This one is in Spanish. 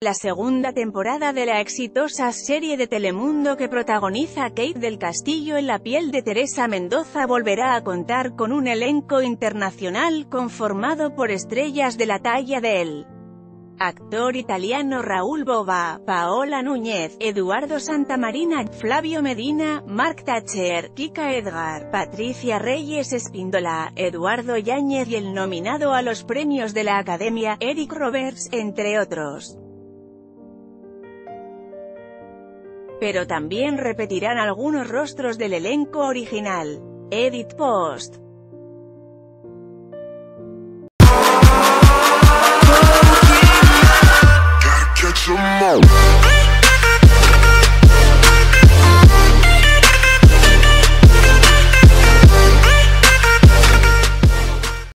La segunda temporada de la exitosa serie de Telemundo que protagoniza Kate del Castillo en la piel de Teresa Mendoza volverá a contar con un elenco internacional conformado por estrellas de la talla de él actor italiano Raúl Bova, Paola Núñez, Eduardo Santamarina, Flavio Medina, Mark Thatcher, Kika Edgar, Patricia Reyes Espíndola, Eduardo Yáñez y el nominado a los premios de la Academia, Eric Roberts, entre otros. Pero también repetirán algunos rostros del elenco original. Edit Post more.